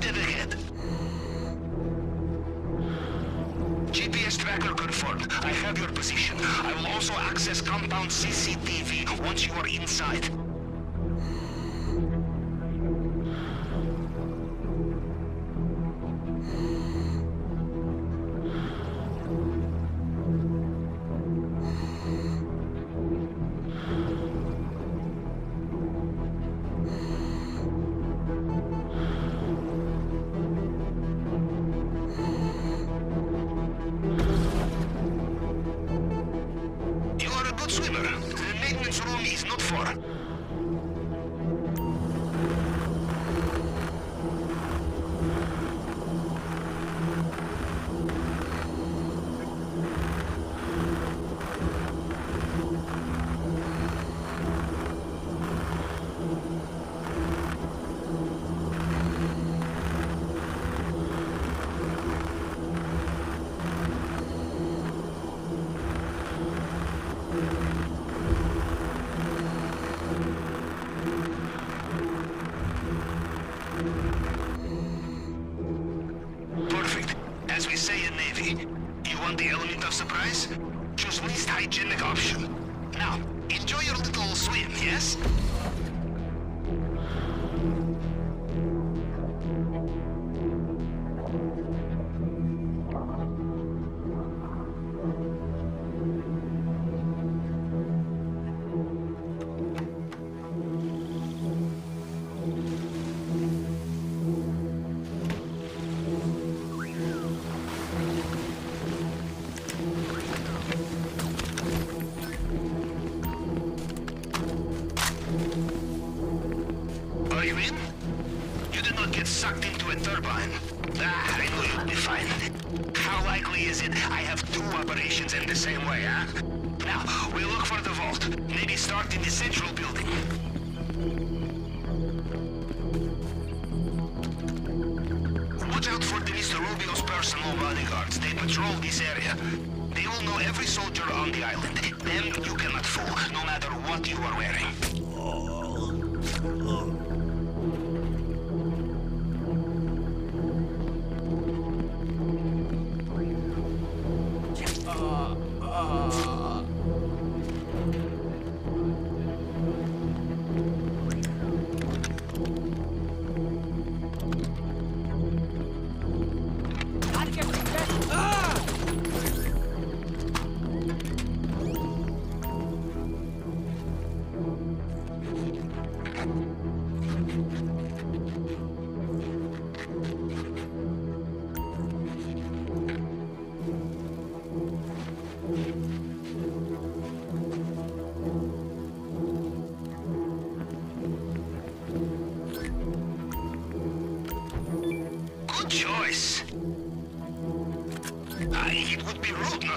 dead ahead. GPS tracker confirmed. I have your position. I will also access compound CCTV once you are inside. The element of surprise? Choose least hygienic option. Now, enjoy your little swim, yes? Is it I have two operations in the same way, huh? Now, we'll look for the vault. Maybe start in the central building. Watch out for the Mr. Rubio's personal bodyguards. They patrol this area. They will know every soldier on the island. Them you cannot fool, no matter what you are wearing. Good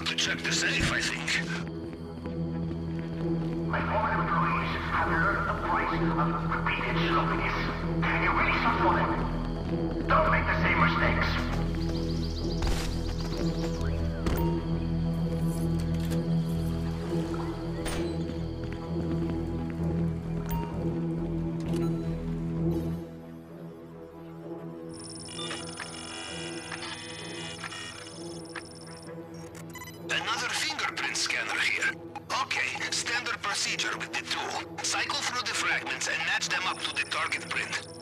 to check the safe, I think. My former employees have learned the price of repeated sloppiness. You really stop for them? Don't make the same mistakes. The. Cycle through the fragments and match them up to the target print.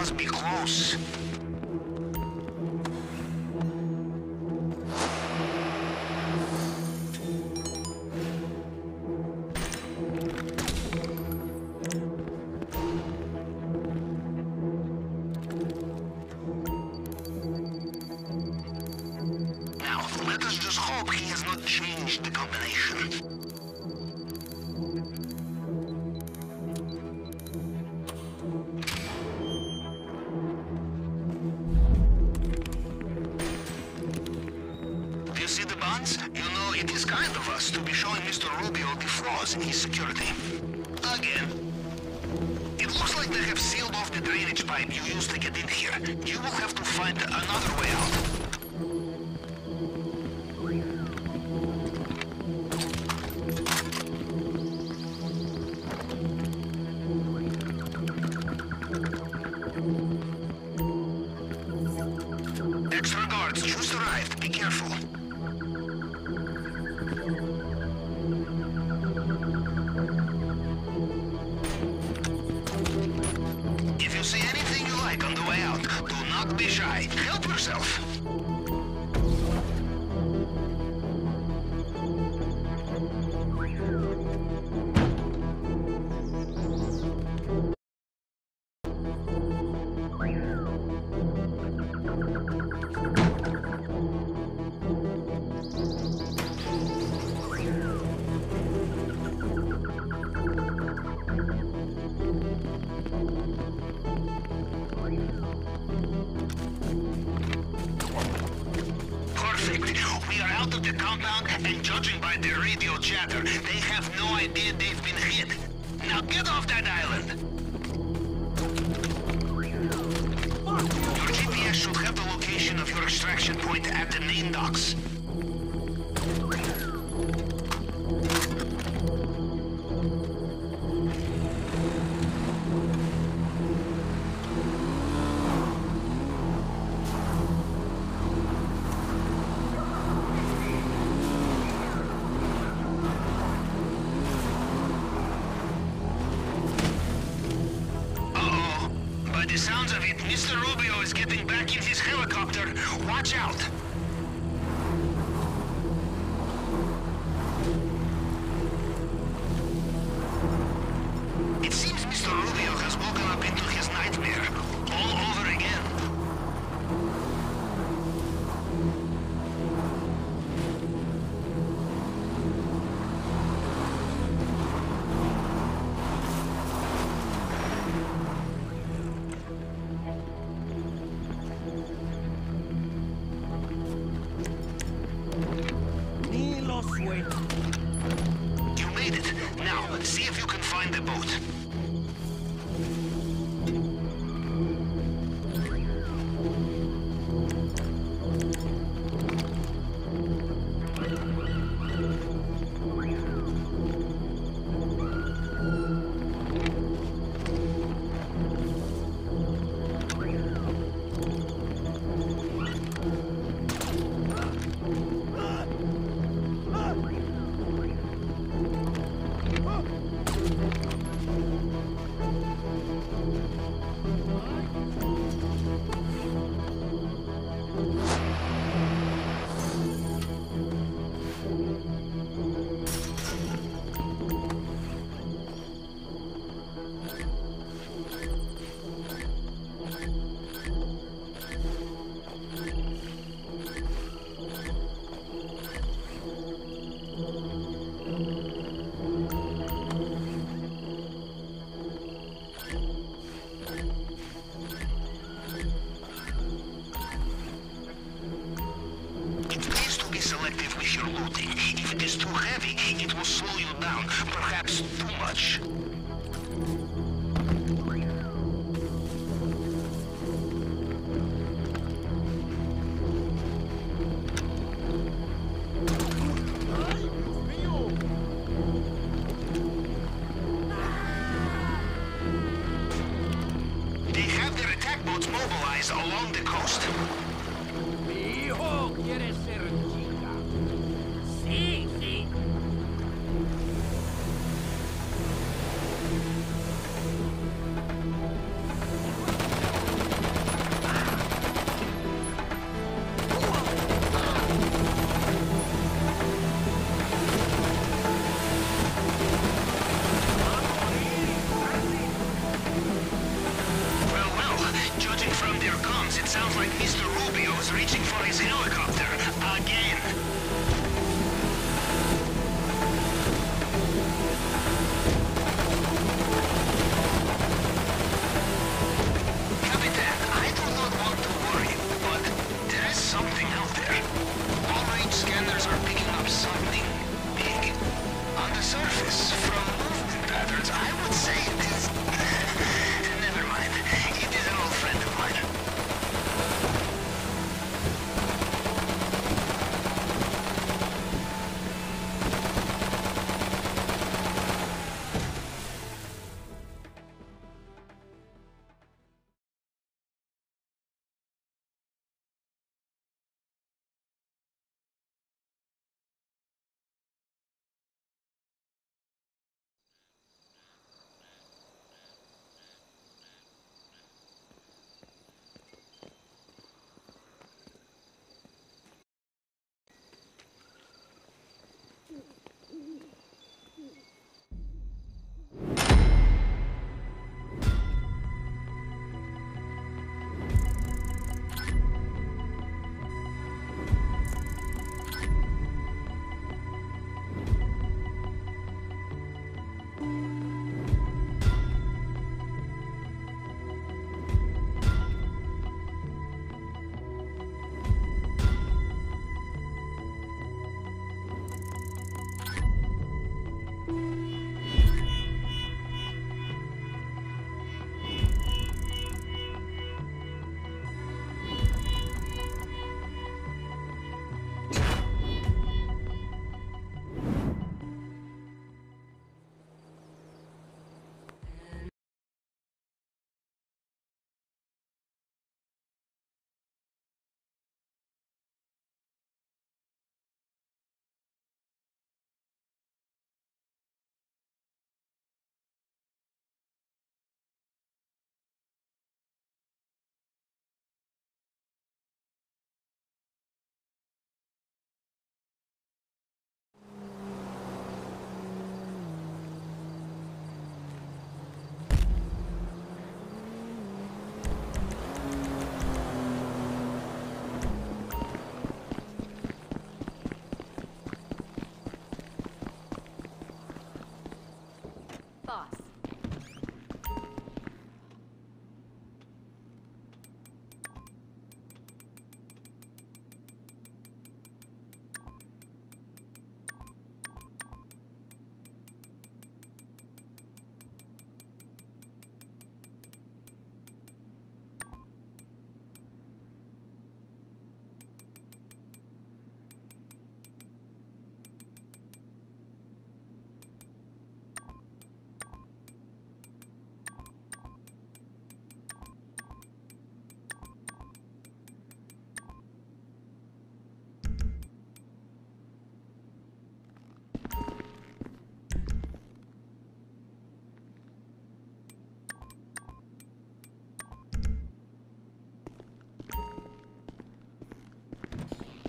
Must be close. Mr. Rubio defrauds his security. Again. It looks like they have sealed off the drainage pipe you used to get in here. You will have to find another way out. We are out of the compound, and judging by their radio chatter, they have no idea they've been hit. Now get off that island! Your GPS should have the location of your extraction point at the main docks. Mr. Rubio is getting back in his helicopter. Watch out! Find the boat. Along the coast.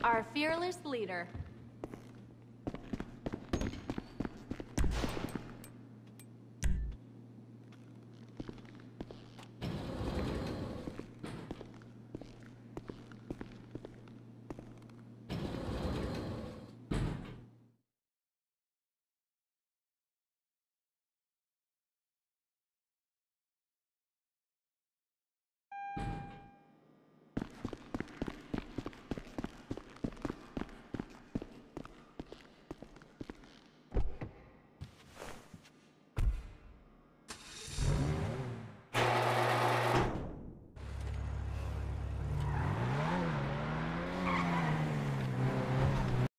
Our fearless leader.